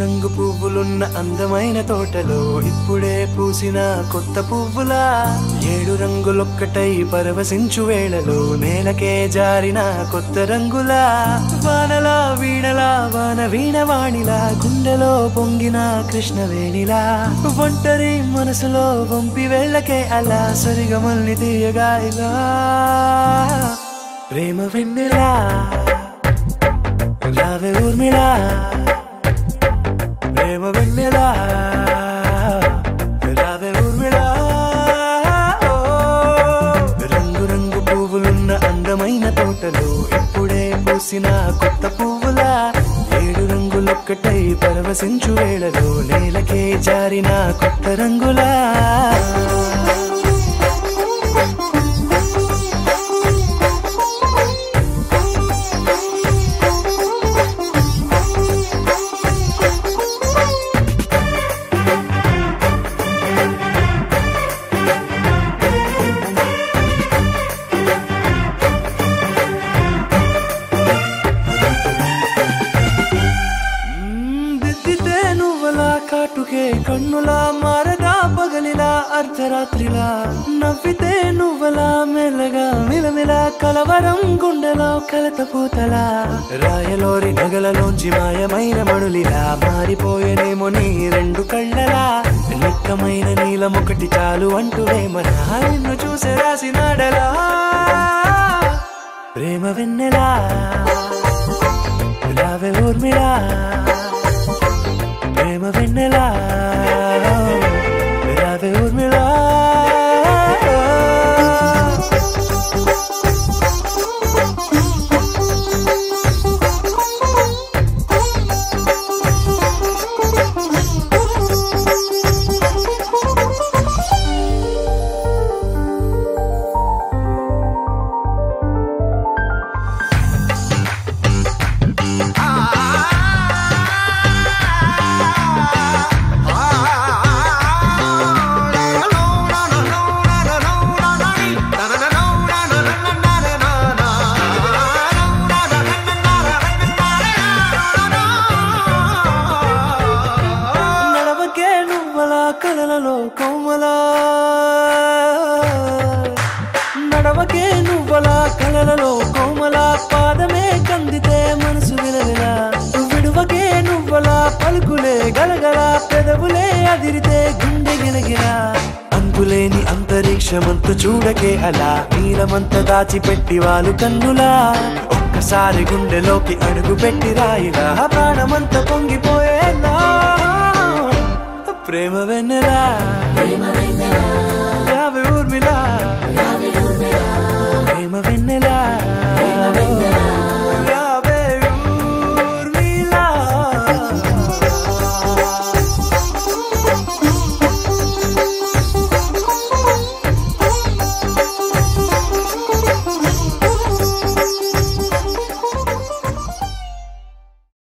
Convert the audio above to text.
రంగు పువ్వులున్న అందమైన తోటలో ఇప్పుడే పూసిన కొత్త పువ్వులా. ఏడు రంగులొక్కటై పరవశించు వేళలో నేలకే జారిన కొత్త రంగులా. వానలా వీణలా వాన వీణవాణిలా గుండెలో పొంగిన కృష్ణవేణిలా. ఒంటరి మనసులో వంపి వెళ్ళకే అలా సరిగమల్ని తీయగా ఇలా ప్రేమ వెన్నెలా రావే ఊర్మిళా. ప్రేమ వెన్నెలా? రావే ఊర్మిళా? ఓ, రంగు రంగు పువ్వులున్న అందమైన తోటలో ఇప్పుడే పూసిన కొత్త పువ్వులా ఏడు రంగులొక్కటై పరవశించు వేళలో నేలకే జారిన కొత్త రంగులా. కాటుకే కన్నులా మారదా పగలిలా అర్ధరాత్రిలా. నవ్వితే నువ్వలా మెల్లగా మిలమిలా కలవరం గుండెలో కలత పూతలా. రాయలోరి నగలలోంచి మాయమైన మణులిలా మారిపోయేనేమో నీ రెండు కళ్ళలా. నిక్కమైన నీలం ఒకటి చాలు అంటూవేమనా నిన్ను చూసే రాసినాడలా ప్రేమ వెన్నెలా. రావే මම වෙන්නලා కలలలో కోమలా. నడవకే నువ్వలా కలలలో కోమలా. పాదమే కందితే మనసు విలవిలా. విడువకే నువ్వలా పలుకులే గలగల. పెదవులే అదిరితే గుండె గిలగిలా. అంతులేని అంతరిక్షమంత చూడకే అలా. నీలమంత దాచిపెట్టి వాళ్ళు కన్నులా. ఒక్కసారి గుండెలోకి అడుగు పెట్టి రాయిలా ప్రాణమంత పొంగిపోయేలా. ప్రేమ వెన్నెలా? ప్రేమ వెన్నెలా? ప్రేమ వెన్నెలా?